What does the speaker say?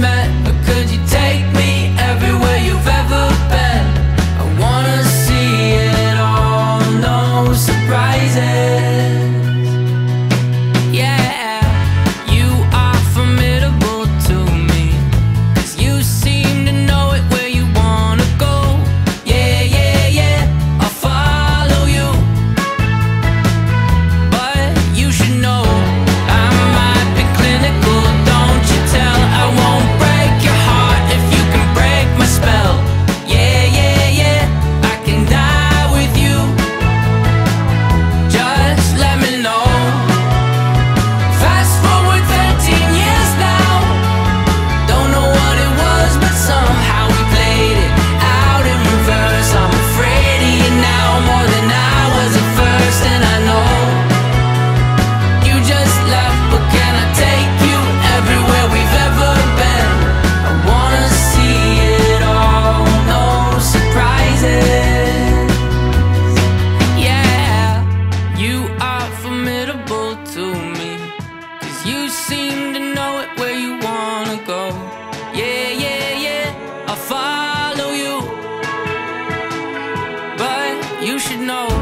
met you seem to know it where you wanna go. Yeah, yeah, yeah, I follow you. But you should know.